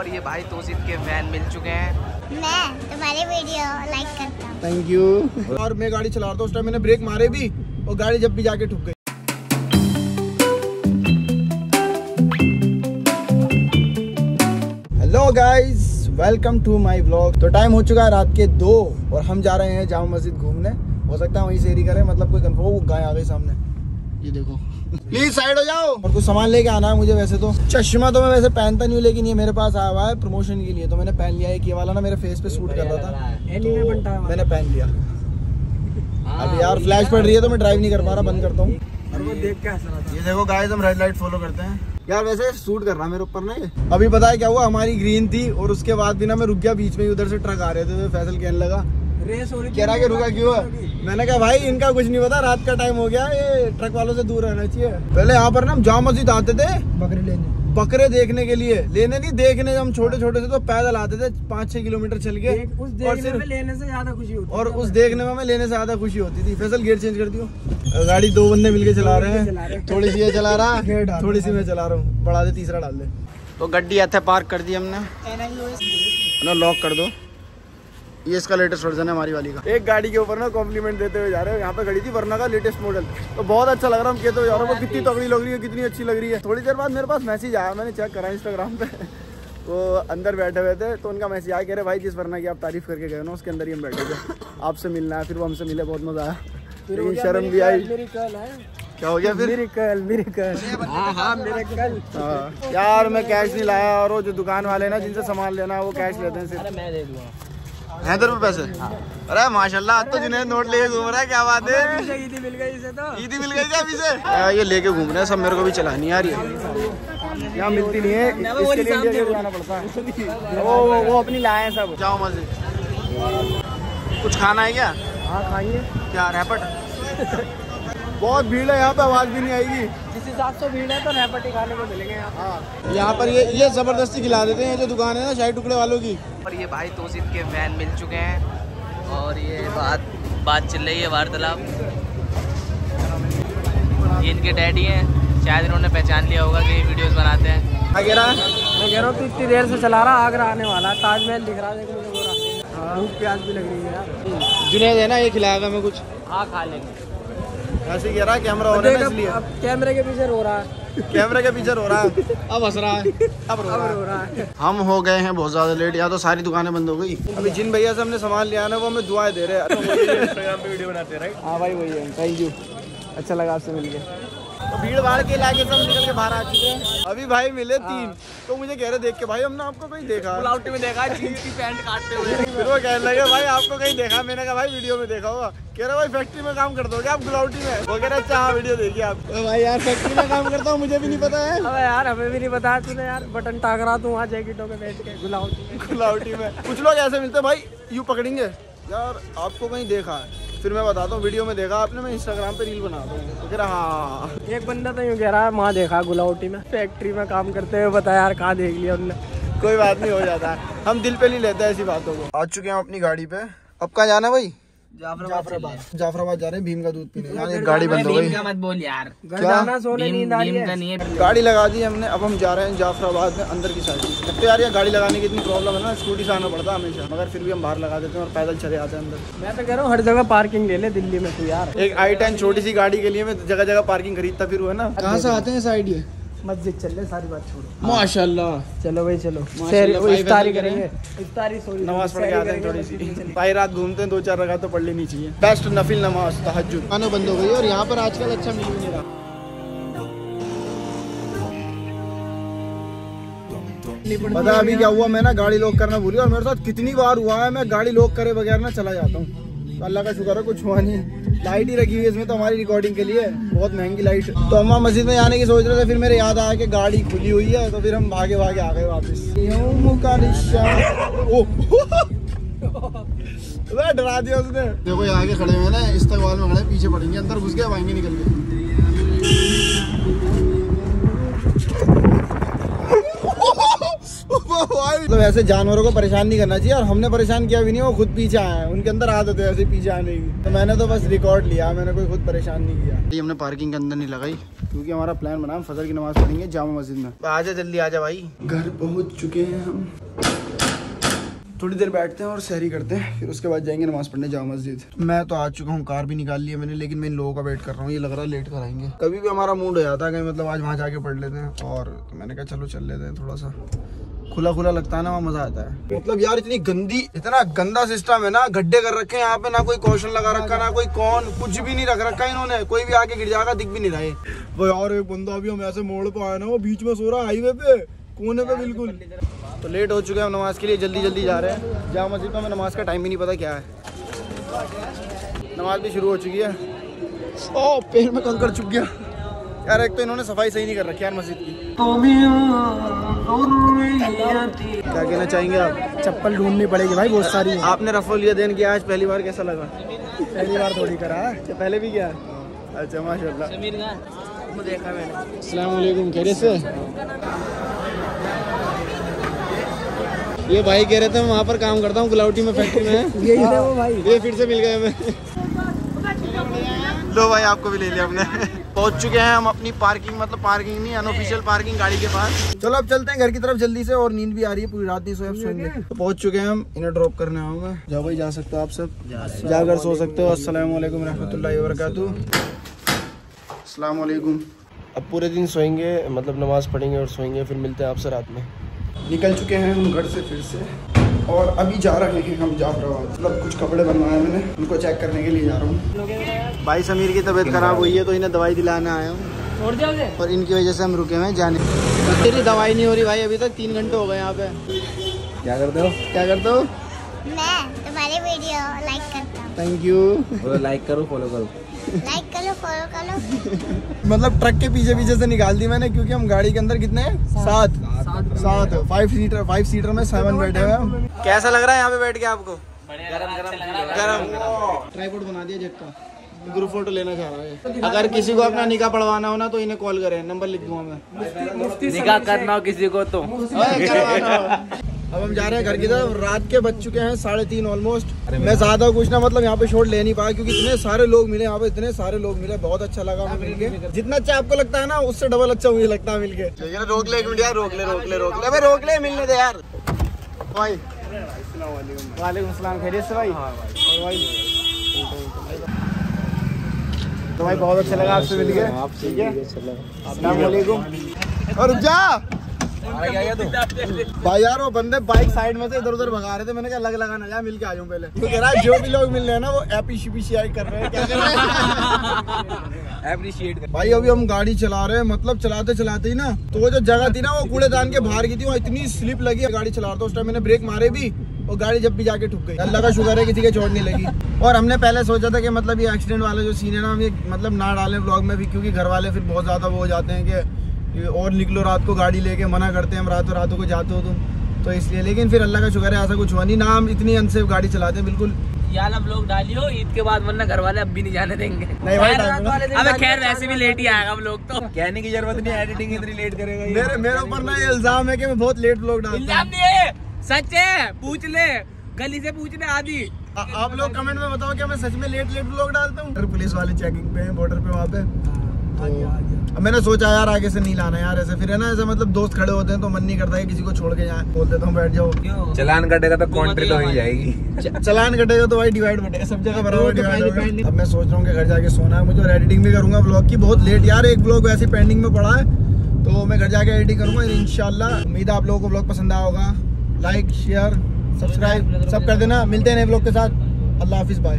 और ये भाई तोसिफ के फ़ैन मिल चुके हैं। मैं तुम्हारे वीडियो लाइक करता हूँ। थैंक यू और मैं गाड़ी चला रहा था उस टाइम मैंने ब्रेक मारे भी और गाड़ी जब भी जाके ठुक गई। Hello guys welcome to my vlog तो टाइम हो चुका है रात के दो और हम जा रहे हैं जामा मस्जिद घूमने। हो सकता है वहीं से करें मतलब कोई कंफर्म वो गाय आ गई सामने। ये देखो। प्लीज़ साइड हो जाओ। और कुछ सामान लेके आना है मुझे वैसे तो। चश्मा तो मैं वैसे पहनता नहीं हूँ लेकिन ये मेरे पास आया हुआ है प्रमोशन के लिए तो मैंने पहन लिया एक ये वाला ना मेरे फेस पे सूट कर रहा था। तो मैंने पहन लिया। अब यार फ्लैश पड़ रही है तो मैं ड्राइव नहीं कर पा रहा बंद करता हूँ। ये देखो गाइस हम रेड लाइट फॉलो करते हैं। यार वैसे सूट कर रहा मेरे ऊपर ना ये। अभी पता है क्या हुआ? हमारी ग्रीन थी और उसके बाद भी ना मैं रुक गया बीच में ही उधर से ट्रक आ रहे थे तो फैसल कहने लगा। रेस हो रही कह रहा कि रुका क्यों है? मैंने कहा भाई इनका कुछ नहीं पता रात का टाइम हो गया ये ट्रक वालों से दूर रहना चाहिए। पहले यहाँ पर ना हम जाम मस्जिद आते थे बकरी लेने। बकरे देखने के लिए। लेने नहीं देखने हम छोटे छोटे से तो पैदल आते थे पाँच छह किलोमीटर चल के। उस देखने में लेने से ज़्यादा खुशी होती और उस देखने में हमें लेने से ज़्यादा खुशी होती थी। फैसल गेट चेंज कर दियो। गाड़ी दो बंदे मिलके चला रहे हैं। थोड़ी सी ये चला रहा। है थोड़ी सी मैं चला रहा हूँ। बढ़ा दे तीसरा डाल दे। तो गड्डी ऐसे पार्क कर दी हमने। लॉक कर दो। ये इसका लेटेस्ट वर्जन है हमारी वाली का। एक गाड़ी के ऊपर ना कॉम्प्लीमेंट देते हुए जा रहे हैं। यहाँ पे खड़ी थी वरना का लेटेस्ट मॉडल तो बहुत अच्छा लग रहा है हम कहते हुए जा रहे हैं कितनी तगड़ी लग रही है कितनी अच्छी लग रही है। थोड़ी देर बाद मेरे पास मैसेज आया मैंने चेक करा इंस्टाग्राम पे। वो अंदर बैठे हुए थे तो उनका मैसेज आया कह रहे भाई जिस वरना की आप तारीफ़ करके गए ना उसके अंदर ही हम बैठे थे। आपसे मिलना है फिर वो हमसे मिले बहुत मज़ा आया। लेकिन शर्म भी आई। मेरी कल है? क्या हो गया फिर? मेरी कल मेरी कल हाँ हाँ मेरे कल हाँ। यार मैं कैश नहीं लाया और वो जो दुकान वाले ना जिनसे सामान लेना है वो कैश लेते हैं सिर्फ़। मैं दे दूँगा। है तेरे पे पैसे? अरे माशाल्लाह तो जिन्हें नोट लेके घूम रहा है क्या बात है? ईदी मिल गई इसे तो। ईदी मिल गई क्या अभी से? ये लेके घूम रहे हैं सब मेरे को भी चलानी आ रही है। यहाँ मिलती नहीं है इसके लिए इंडिया जाना पड़ता है। वो वो, वो अपनी लाए हैं सब। जाओ मज़े। कुछ खाना है क्या? हाँ खाइए क्या रैपट? बहुत भीड़ है यहाँ पे आवाज़ भी नहीं आएगी। जिस हिसाब से भीड़ है तो रैपटी खाने को मिलेंगे यहाँ हाँ। यहाँ पर ये ये ज़बरदस्ती खिला देते हैं जो दुकान है ना शाही टुकड़े वालों की। और ये भाई तोसिफ के फ़ैन मिल चुके हैं और ये बात बात चल रही है वार्तालाप। ये इनके डैडी हैं शायद इन्होंने पहचान लिया होगा कि ये वीडियोस बनाते हैं। है मैं कह रहा हूँ तू इतनी देर से चला रहा आगरा आने वाला है ताजमहल दिख रहा है मुझे पूरा हाँ भूख प्याज भी लग रही है जुनेद है ना ये खिलाएगा मैं कुछ। हाँ खा लेंगे। ऐसे कह रहा है कैमरा हो रहा है इसलिए। कैमरे के पीछे रो रहा है। कैमरे के पीछे रो रहा है। अब हंस रहा है। अब रो अब रहा रो है रहा है। हम हो गए हैं बहुत ज़्यादा लेट यहाँ तो सारी दुकानें बंद हो गई। अभी जिन भैया से हमने सामान लिया ना वो हमें दुआएँ दे रहे हैं। इंस्टाग्राम पे वीडियो बनाते हैं हाँ भाई वही है। थैंक यू अच्छा लगा आपसे मिलके। तो भीड़ भाड़ के इलाके से हम निकल के बाहर आ चुके हैं। अभी भाई मिले तीन तो मुझे कह रहे देख के भाई हमने आपको कहीं देखा? पुलाउटी में देखा जीन्स की पैंट काटते हुए। फिर वो कहने लगे भाई आपको कहीं देखा? मैंने कहा भाई वीडियो में देखा होगा कह रहा भाई फैक्ट्री में काम कर दोगे आप गुलाउटी में? वो कह रहे अच्छा हाँ वीडियो देखिए आप तो भाई यार फैक्ट्री में काम करता हूँ मुझे भी नहीं पता है अबे यार हमें भी नहीं बताया तूने यार बटन टाक रहा तू वहाँ जैकेटों पे बैठ के गुलाब गुलावटी में। कुछ लोग ऐसे मिलते हैं भाई यू पकड़ेंगे? यार आपको कहीं देखा है। फिर मैं बताता हूँ वीडियो में देखा आपने मैं इंस्टाग्राम पे रील बना दूँ। तो कह रहा हाँ एक बंदा तो यूँ कह रहा है माँ देखा गुलावटी में फैक्ट्री में काम करते हुए बताया यार कहाँ देख लिया उनने? कोई बात नहीं हो जाता है। हम दिल पे नहीं लेते ऐसी बातों को। आ चुके हैं हम अपनी गाड़ी पे। अब कहाँ जाना है भाई? जाफराबाद जाफराबाद। जा रहे हैं भीम का दूध पीने। एक गाड़ी बंद हो गई। मत बोल यार। क्या? सोने नींद आ रही है। गाड़ी लगा दी हमने अब हम जा रहे हैं जाफराबाद में अंदर की साइड। अब तो यार ये गाड़ी लगाने की इतनी प्रॉब्लम है ना स्कूटी से आना पड़ता है हमेशा। मगर फिर भी हम बाहर लगा देते हैं और पैदल चले आते हैं अंदर। मैं तो कह रहा हूँ हर जगह पार्किंग ले ले दिल्ली में तो यार। एक आई टेन छोटी सी गाड़ी के लिए मैं जगह जगह पार्किंग खरीदता फिर हुआ ना। कहाँ से आते हैं साइड ये मस्जिद चल ले सारी बात छोड़ो। माशाल्लाह। चलो भाई चलो। इफ्तारी करेंगे। इफ्तारी सॉरी नमाज़ पढ़ के आते हैं थोड़ी सी। भाई रात घूमते हैं दो चार रखा तो पढ़ लेनी चाहिए। बेस्ट नफिल नमाज़ तहज्जुद। खाना बंद हो गई और यहाँ पर आजकल अच्छा मिल नहीं रहा। पता अभी क्या हुआ? मैं ना गाड़ी लॉक करना भूली और मेरे साथ कितनी बार हुआ है मैं गाड़ी लॉक करे बगैर ना चला जाता हूँ। तो अल्लाह का शुक्र है कुछ हुआ नहीं। लाइट ही रखी हुई है इसमें तो हमारी रिकॉर्डिंग के लिए। बहुत महँगी लाइट। तो अम्मा मस्जिद में जाने की सोच रहे थे, फिर मेरे याद आया कि गाड़ी खुली हुई है तो फिर हम भागे भागे आ गए वापस। डरा दिया उसने। देखो यहाँ के खड़े हुए ना इस्तकबाल में खड़े पीछे पड़ेंगे, अंदर घुस गया आएँगे निकल के मतलब ऐसे जानवरों को परेशान नहीं करना चाहिए और हमने परेशान किया भी नहीं वो खुद पीछे आए हैं। उनके अंदर आदत है ऐसे पीछे आने की। तो मैंने तो बस रिकॉर्ड लिया मैंने कोई खुद परेशान नहीं किया। ये हमने पार्किंग के अंदर नहीं लगाई क्योंकि हमारा प्लान बना फजर की नमाज़ पढ़ेंगे जामा मस्जिद में। आजा जल्दी आजा भाई। घर पहुँच चुके हैं हम। थोड़ी देर बैठते हैं और सहरी करते हैं फिर उसके बाद जाएँगे नमाज़ पढ़ने जाओ मस्जिद। मैं तो आ चुका हूँ कार भी निकाल ली है मैंने लेकिन मैं इन लोगों का वेट कर रहा हूँ ये लग रहा है लेट कराएँगे। कभी भी हमारा मूड हो जाता है कहीं मतलब आज वहाँ जाके पढ़ लेते हैं और तो मैंने कहा चलो चल लेते हैं थोड़ा सा। खुला खुला लगता है ना वहाँ मज़ा आता है। मतलब यार इतनी गंदी इतना गंदा सिस्टम है ना गड्ढे कर रखे हैं यहाँ पे ना कोई कौशन लगा रखा ना कोई कौन कुछ भी नहीं रख रखा इन्होंने कोई भी आके गिर जाएगा दिख भी नहीं रहा वो यार एक बंदा अभी हम ऐसे मोड़ पे आया ना वो बीच में सो रहा है हाईवे पे कोने पे बिल्कुल। तो लेट हो चुके हैं हम नमाज़ के लिए जल्दी जल्दी जा रहे हैं। जामा मस्जिद में हमें नमाज़ का टाइम भी नहीं पता क्या है। नमाज़ भी शुरू हो चुकी है। ओ पैर में कंकर चुप गया। यार एक तो इन्होंने सफ़ाई सही नहीं कर रखी यार मस्जिद की। क्या कहना चाहेंगे आप? चप्पल ढूंढनी पड़ेगी भाई बहुत सारी आपने रफो लिया देन किया आज पहली बार कैसा लगा? पहली बार थोड़ी करा। है। क्या पहले भी किया? अच्छा माशाल्लाह। देखा मैंने अस्सलाम वालेकुम खैरियत से? ये भाई कह रहे थे मैं वहाँ पर काम करता हूँ गुलावटी में फैक्ट्री में। यही है वो भाई। ये फिर से मिल गए हमें। लो भाई आपको भी ले लिया हमने। पहुँच चुके हैं हम अपनी पार्किंग मतलब पार्किंग नहीं अनऑफिशियल पार्किंग गाड़ी के पास। चलो अब चलते हैं घर की तरफ़ जल्दी से और नींद भी आ रही है पूरी रात नहीं सोए अब सोएँगे। तो पहुँच चुके हैं हम इन्हें ड्रॉप करने आऊँगा। जाओ भाई जा सकते हो आप सब। जाकर सो सकते हो। अस्सलाम वालेकुम रहमतुल्लाहि व बरकातहू अस्सलाम वालेकुम अब पूरे दिन सोएँगे मतलब नमाज़ पढ़ेंगे और सोएँगे फिर मिलते हैं आपसे रात में। निकल चुके हैं हम घर से फिर से। और अभी जा रहे हैं हम जाफराबाद मतलब कुछ कपड़े बनवाए मैंने उनको चेक करने के लिए जा रहा हूँ। भाई समीर की तबीयत खराब हुई है तो इन्हें दवाई दिलाने आया हूँ। और इनकी वजह से हम रुके हुए जाने। तो तेरी दवाई नहीं हो रही भाई अभी तक तीन घंटे हो गए यहाँ पे। क्या करते हो? क्या करते हो? मैं तुम्हारे वीडियो लाइक करता हूँ। थैंक यू लाइक करो फॉलो करो। लाइक फॉलो करो मतलब ट्रक के पीछे पीछे से निकाल दी मैंने क्योंकि हम गाड़ी के अंदर कितने हैं? सात। सात। फाइव सीटर फाइव सीटर में सेवन बैठे हुए हैं कैसा लग रहा है यहाँ पे बैठ के आपको? गरम। ट्राईपोर्ट बना दिया जेट का। ग्रुप फ़ोटो लेना चाह रहा है अगर किसी को अपना निकाह पढ़वाना हो ना तो इन्हें कॉल करें। नंबर लिख दूँगा मैं। निकाह करना हो किसी को तो। अब हम जा रहे हैं घर की तरफ़। रात के बज चुके हैं साढ़े तीन ऑलमोस्ट मैं ज़्यादा कुछ ना मतलब यहाँ पे शॉट ले नहीं पाया क्योंकि इतने सारे लोग मिले यहाँ पे इतने सारे लोग मिले बहुत अच्छा लगा हमें मिलके। जितना अच्छा आपको लगता है ना उससे डबल अच्छा मुझे लगता है मिलके। रोक ले यार रोक ले रोक ले रोक ले। रोक ले मिलने दे यार। भाई। वालेकुम सलाम खैरियत से भाई? तो भाई बहुत अच्छा लगा आपसे मिलके। ठीक है? अस्सलाम और रुक जा। भाई यार वो बंदे बाइक साइड में से इधर उधर भगा रहे थे। मैंने कहा लग लगा ना जा मिल के आ जाऊँ पहले। तो कह रहा जो भी लोग मिल रहे हैं ना वो एप्रिशिएट कर रहे हैं। क्या कर रहे हैं? अप्रिशिएट भाई अभी हम गाड़ी चला रहे हैं मतलब चलाते चलाते ही ना तो वो जो जगह थी ना वो कूड़ेदान के बाहर की थी वहाँ इतनी स्लिप लगी गाड़ी चला रहा था उस टाइम मैंने ब्रेक मारे भी और गाड़ी जब भी जाके ठुक गई। अल्लाह का शुक्र है किसी के चोट नहीं लगी। और हमने पहले सोचा था कि मतलब ये एक्सीडेंट वाला जो सीन है ना हम ये मतलब ना डालें ब्लॉग में भी क्योंकि घर वाले फिर बहुत ज़्यादा वो हो जाते हैं कि और निकलो रात को गाड़ी लेके मना करते हैं हम रातों रातों को जाते हो तुम तो इसलिए लेकिन फिर अल्लाह का शुक्र है ऐसा कुछ हुआ नहीं ना हम इतनी अनसेफ गाड़ी चलाते हैं बिल्कुल यार अब लोग डालियो ईद के बाद वरना घर वाले अब भी नहीं जाने देंगे नहीं भाई। अबे खैर वैसे भी लेट ही आएगा हम लोग तो कहने की ज़रूरत नहीं एडिटिंग इतनी लेट करेगा मेरे मेरे ऊपर ना ये इल्ज़ाम है कि मैं बहुत लेट ब्लॉग डालता इल्ज़ाम नहीं है सच है पूछ ले गली से पूछ ले आदि आप लोग कमेंट में बताओ क्या मैं सच में लेट लेट ब्लॉग डालता हूँ पुलिस वाले चेकिंग पे बॉर्डर पे वहाँ पे तो अब मैंने सोचा यार आगे से नहीं लाना यार ऐसे फिर है ना ऐसे मतलब दोस्त खड़े होते हैं तो मन नहीं करता है किसी को छोड़ के जाए। बोल देता हूँ बैठ जाओ। चलान कटेगा तो कॉन्ट्री तो ही जाएगी। चलान कटेगा तो भाई डिवाइड बटेगा सब जगह बराबर डिवाइड अब मैं सोच रहा हूँ कि घर जाके सोना है मुझे और एडिटिंग भी करूँगा ब्लॉग की बहुत लेट यार एक ब्लॉग वैसे पेंडिंग में पड़ा है तो मैं घर जाके एडिटिंग करूँगा इंशाल्लाह। उम्मीद आप लोगों को ब्लॉग पसंद आया होगा। लाइक शेयर सब्सक्राइब सब कर देना। मिलते हैं नए ब्लॉग के साथ। अल्लाह हाफिज बाय